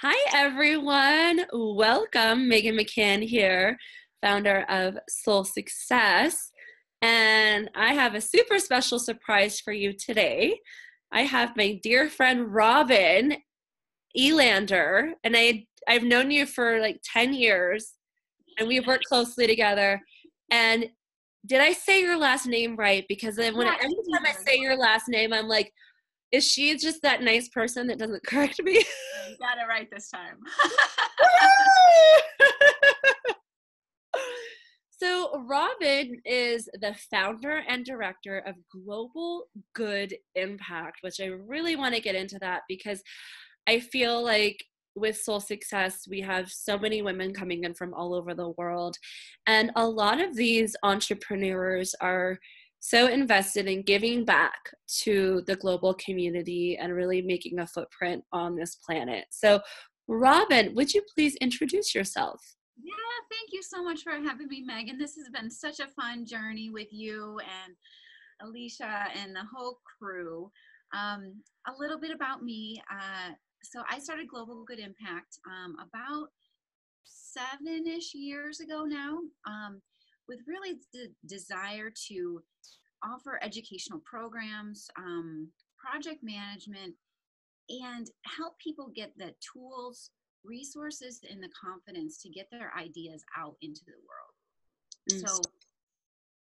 Hi, everyone. Welcome. Megan McCann here, founder of Soul Success. And I have a super special surprise for you today. I have my dear friend Robin Elander, and I, I've known you for like 10 years, and we've worked closely together. And did I say your last name right? Because then when every time I say your last name, I'm like, is she just that nice person that doesn't correct me? You got it right this time. so, Robin is the founder and director of Global Good Impact, which I really want to get into that because I feel like with Soul Success, we have so many women coming in from all over the world. And a lot of these entrepreneurs are so invested in giving back to the global community and really making a footprint on this planet. So, Robin, would you please introduce yourself? Yeah, thank you so much for having me, Megan. This has been such a fun journey with you and Alicia and the whole crew. Um, a little bit about me. Uh, so, I started Global Good Impact um, about seven ish years ago now. Um, with really the desire to offer educational programs, um, project management, and help people get the tools, resources, and the confidence to get their ideas out into the world. Mm. So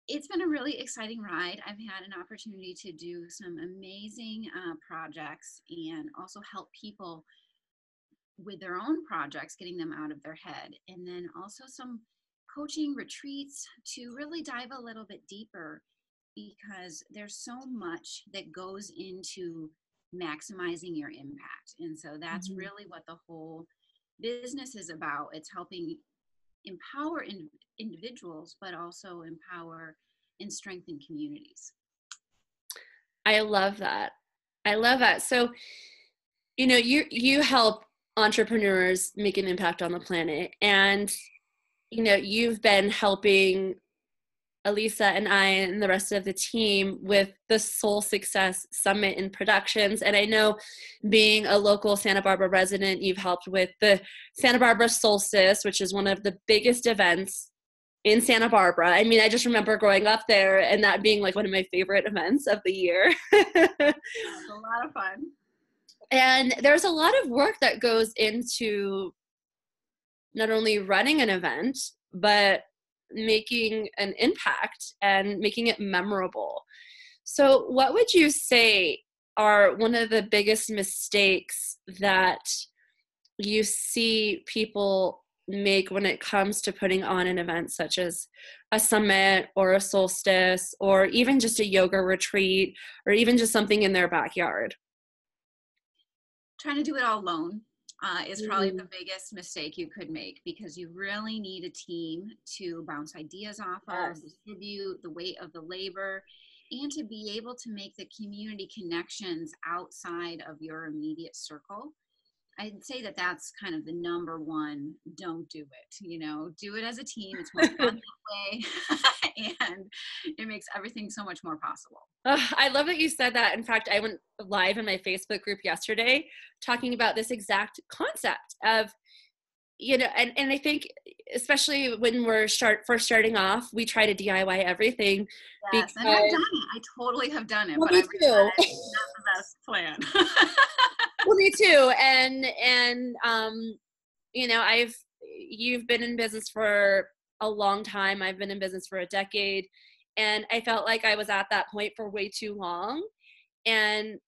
it's been a really exciting ride. I've had an opportunity to do some amazing uh, projects and also help people with their own projects, getting them out of their head, and then also some coaching retreats to really dive a little bit deeper because there's so much that goes into maximizing your impact. And so that's mm-hmm. really what the whole business is about. It's helping empower in, individuals, but also empower and strengthen communities. I love that. I love that. So, you know, you you help entrepreneurs make an impact on the planet and you know, you've been helping Elisa and I and the rest of the team with the Soul Success Summit and productions. And I know being a local Santa Barbara resident, you've helped with the Santa Barbara Solstice, which is one of the biggest events in Santa Barbara. I mean, I just remember growing up there and that being like one of my favorite events of the year. it's a lot of fun. And there's a lot of work that goes into not only running an event, but making an impact and making it memorable. So, what would you say are one of the biggest mistakes that you see people make when it comes to putting on an event such as a summit or a solstice or even just a yoga retreat or even just something in their backyard? Trying to do it all alone uh, is probably mm-hmm. the biggest mistake you could make because you really need a team to bounce ideas off yes. of, distribute the weight of the labor, and to be able to make the community connections outside of your immediate circle. I'd say that that's kind of the number one. Don't do it. You know, do it as a team. It's more fun that way, and it makes everything so much more possible. I love that you said that. In fact, I went live in my Facebook group yesterday talking about this exact concept of you know and, and i think especially when we're start first starting off we try to diy everything yes, because, and i've done it i totally have done it well, but me too. not the best plan me too. And and um, you know, I've you've been in business for a long time. I've been in business for a decade, and I felt like I was at that point for way too long, and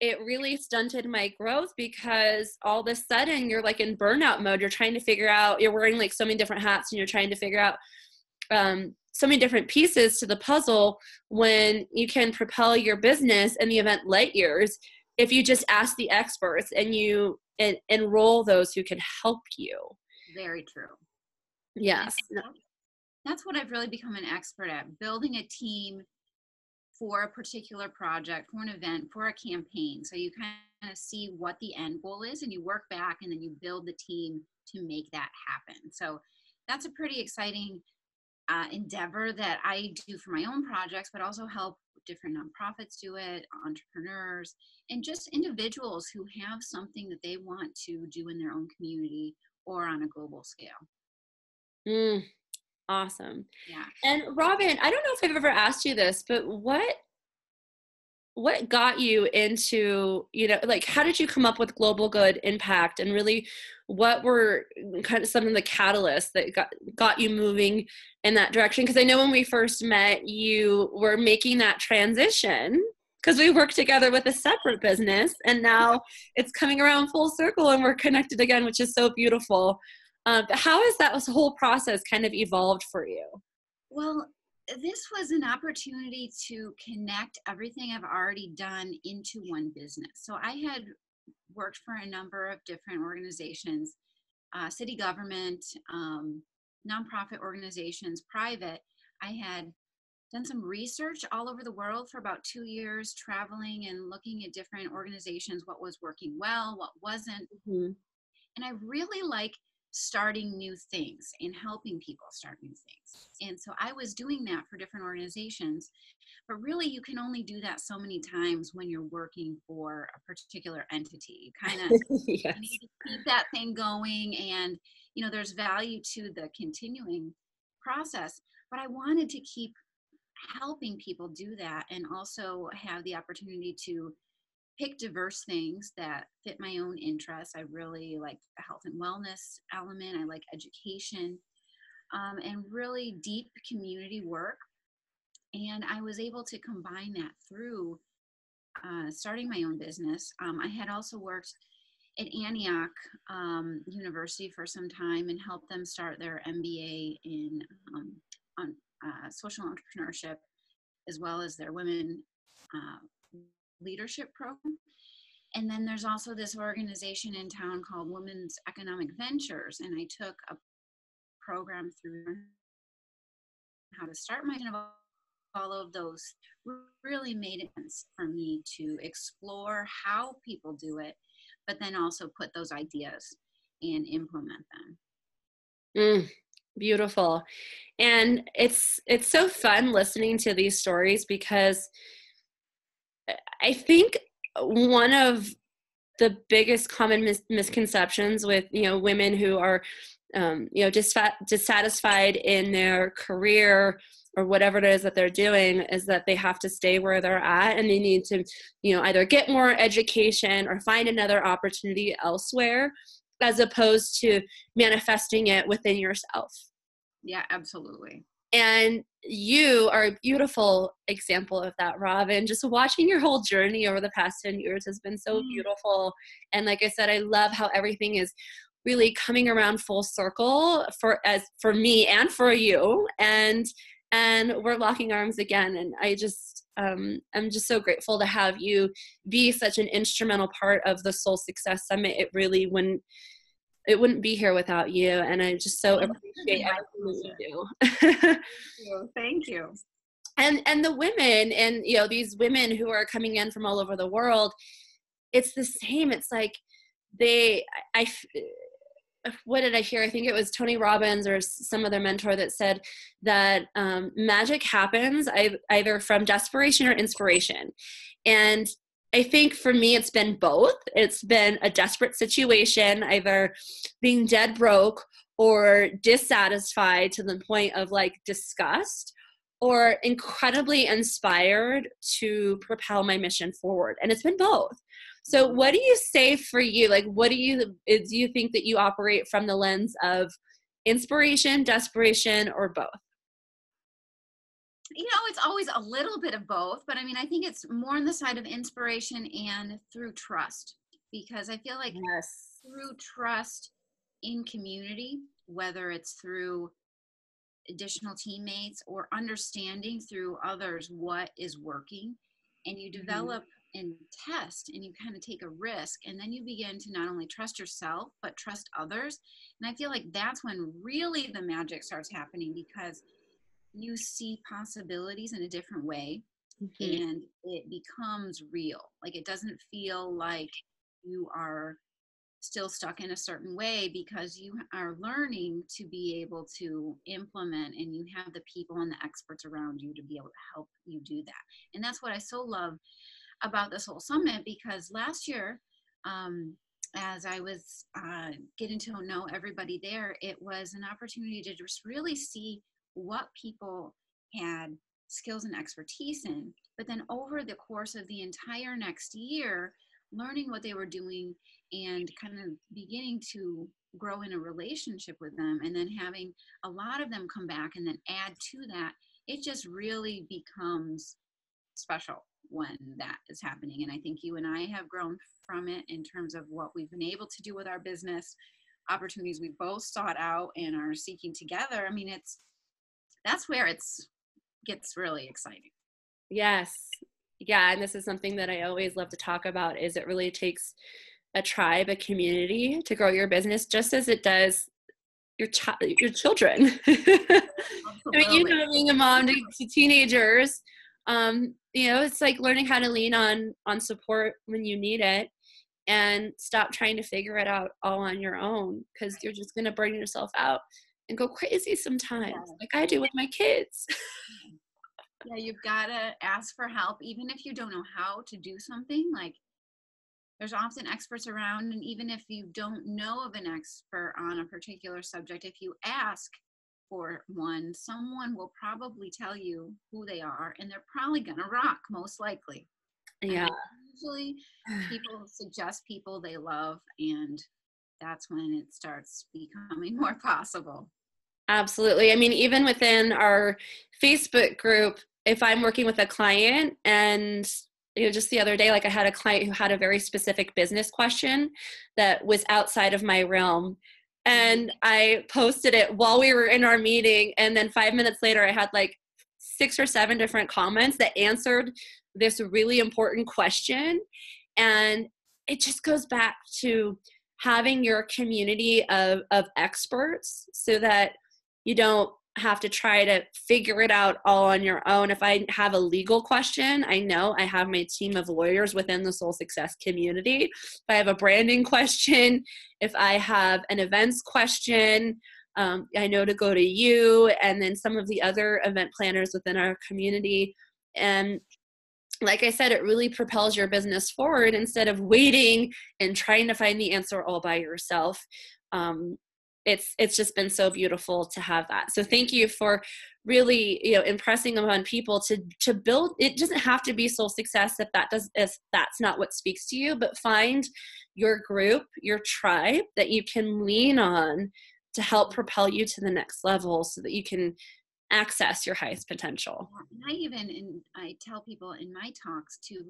it really stunted my growth because all of a sudden you're like in burnout mode. You're trying to figure out. You're wearing like so many different hats, and you're trying to figure out. Um, so many different pieces to the puzzle when you can propel your business in the event light years if you just ask the experts and you en- enroll those who can help you. Very true. Yes. That's what I've really become an expert at building a team for a particular project, for an event, for a campaign. So you kind of see what the end goal is and you work back and then you build the team to make that happen. So that's a pretty exciting uh, endeavor that I do for my own projects, but also help different nonprofits do it, entrepreneurs, and just individuals who have something that they want to do in their own community or on a global scale. Mm, awesome. Yeah. And Robin, I don't know if I've ever asked you this, but what what got you into you know like how did you come up with global good impact and really what were kind of some of the catalysts that got got you moving in that direction? Because i know when we first met you were making that transition because we worked together with a separate business and now it's coming around full circle and we're connected again which is so beautiful. Uh, how has that whole process kind of evolved for you? Well this was an opportunity to connect everything I've already done into one business. So I had worked for a number of different organizations, uh, city government, um, nonprofit organizations, private. I had done some research all over the world for about two years, traveling and looking at different organizations, what was working well, what wasn't. Mm-hmm. And I really like starting new things and helping people start new things. And so I was doing that for different organizations. But really, you can only do that so many times when you're working for a particular entity. You kind of yes. need to keep that thing going, and you know, there's value to the continuing process. But I wanted to keep helping people do that and also have the opportunity to pick diverse things that fit my own interests. I really like the health and wellness element, I like education, um, and really deep community work. And I was able to combine that through uh, starting my own business. Um, I had also worked at Antioch um, University for some time and helped them start their MBA in um, on uh, social entrepreneurship, as well as their women uh, leadership program. And then there's also this organization in town called Women's Economic Ventures. And I took a program through how to start my all of those really made sense for me to explore how people do it, but then also put those ideas and implement them. Mm, beautiful. And it's it's so fun listening to these stories because I think one of the biggest common mis- misconceptions with you know women who are um, you know dissatisfied in their career or whatever it is that they're doing is that they have to stay where they're at and they need to you know either get more education or find another opportunity elsewhere as opposed to manifesting it within yourself. Yeah absolutely and you are a beautiful example of that, Robin. Just watching your whole journey over the past 10 years has been so mm. beautiful. And like I said, I love how everything is really coming around full circle for as for me and for you. And and we're locking arms again. And I just um, I'm just so grateful to have you be such an instrumental part of the Soul Success Summit. It really wouldn't it wouldn't be here without you and i just so appreciate everything you do. Thank you. Thank you. And and the women and you know these women who are coming in from all over the world it's the same. It's like they i what did I hear? I think it was Tony Robbins or some other mentor that said that um, magic happens either from desperation or inspiration. And I think for me, it's been both. It's been a desperate situation, either being dead broke or dissatisfied to the point of like disgust, or incredibly inspired to propel my mission forward. And it's been both. So, what do you say for you? Like, what do you do you think that you operate from the lens of inspiration, desperation, or both? You know, it's always a little bit of both, but I mean, I think it's more on the side of inspiration and through trust because I feel like yes. through trust in community, whether it's through additional teammates or understanding through others what is working, and you mm-hmm. develop mm-hmm. and test and you kind of take a risk, and then you begin to not only trust yourself but trust others. And I feel like that's when really the magic starts happening because you see possibilities in a different way mm-hmm. and it becomes real like it doesn't feel like you are still stuck in a certain way because you are learning to be able to implement and you have the people and the experts around you to be able to help you do that. And that's what I so love about this whole summit because last year, um, as I was uh, getting to know everybody there, it was an opportunity to just really see what people had skills and expertise in. But then over the course of the entire next year, learning what they were doing and kind of beginning to grow in a relationship with them and then having a lot of them come back and then add to that it just really becomes special when that is happening and i think you and i have grown from it in terms of what we've been able to do with our business opportunities we both sought out and are seeking together i mean it's that's where it's gets really exciting. Yes. Yeah and this is something that i always love to talk about is it really takes a tribe a community to grow your business just as it does your child your children. I mean you know being a mom to, to teenagers um, you know it's like learning how to lean on on support when you need it and stop trying to figure it out all on your own because you're just going to burn yourself out and go crazy sometimes yeah. like i do with my kids. Yeah. You've got to ask for help even if you don't know how to do something like there's often experts around and even if you don't know of an expert on a particular subject if you ask for one someone will probably tell you who they are and they're probably going to rock most likely. Yeah. usually people suggest people they love and that's when it starts becoming more possible. Absolutely. I mean even within our facebook group if i'm working with a client and you know just the other day like i had a client who had a very specific business question that was outside of my realm. And i posted it while we were in our meeting and then five minutes later i had like six or seven different comments that answered this really important question. And it just goes back to having your community of, of experts so that you don't have to try to figure it out all on your own. If I have a legal question, I know I have my team of lawyers within the Soul Success community. If I have a branding question, if I have an events question, um, I know to go to you and then some of the other event planners within our community. And like I said, it really propels your business forward instead of waiting and trying to find the answer all by yourself. Um, it's it's just been so beautiful to have that so thank you for really you know impressing upon people to to build it doesn't have to be soul success if that does if that's not what speaks to you but find your group your tribe that you can lean on to help propel you to the next level so that you can access your highest potential and i even and i tell people in my talks to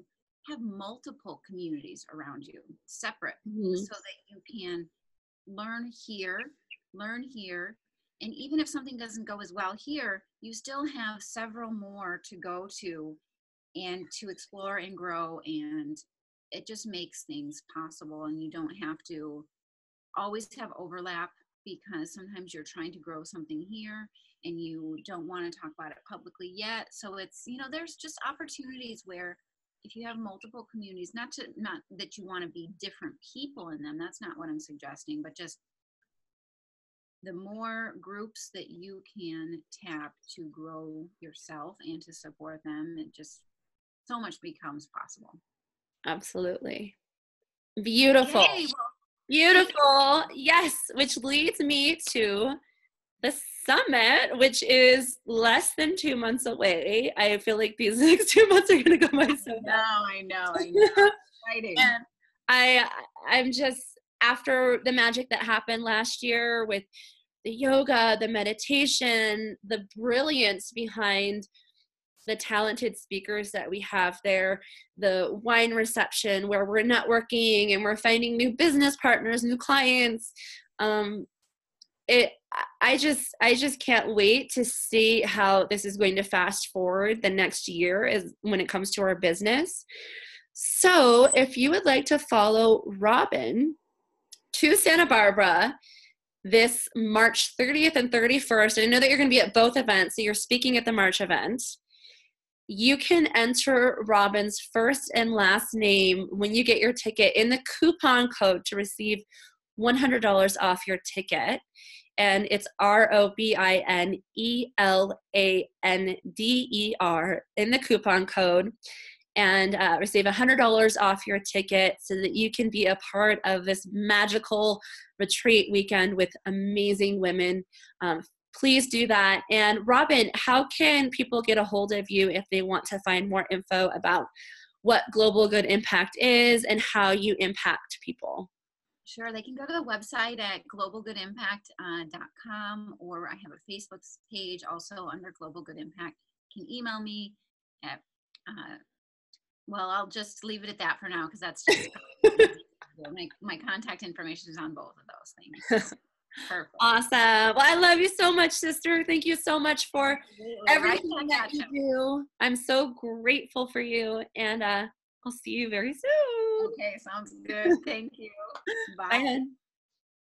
have multiple communities around you separate mm-hmm. so that you can learn here learn here. And even if something doesn't go as well here, you still have several more to go to and to explore and grow. And it just makes things possible. And you don't have to always have overlap because sometimes you're trying to grow something here and you don't want to talk about it publicly yet. So it's, you know, there's just opportunities where if you have multiple communities, not to not that you want to be different people in them, that's not what I'm suggesting, but just the more groups that you can tap to grow yourself and to support them, it just so much becomes possible. Absolutely. Beautiful. Yay, well, Beautiful. Yes, which leads me to the summit, which is less than two months away. I feel like these next two months are to go by so fast. I know, I know. Exciting. and I, I'm just after the magic that happened last year with the yoga, the meditation, the brilliance behind the talented speakers that we have there, the wine reception where we're networking and we're finding new business partners, new clients. Um, it i just i just can't wait to see how this is going to fast forward the next year is when it comes to our business so if you would like to follow robin to santa barbara this March 30th and 31st. I know that you're going to be at both events. So you're speaking at the March event. You can enter Robin's first and last name when you get your ticket in the coupon code to receive $100 off your ticket. And it's R O B I N E L A N D E R in the coupon code and uh, receive $100 off your ticket so that you can be a part of this magical retreat weekend with amazing women. Um, please do that. And Robin, how can people get a hold of you if they want to find more info about what Global Good Impact is and how you impact people? Sure, they can go to the website at globalgoodimpact.com uh, or I have a Facebook page also under Global Good Impact. You can email me at, uh, well, I'll just leave it at that for now because that's just my, my contact information is on both of those things. Perfect. Awesome. Well, I love you so much, sister. Thank you so much for everything right that you do. I'm so grateful for you, and uh, I'll see you very soon. Okay, sounds good. Thank you. Bye. Bye.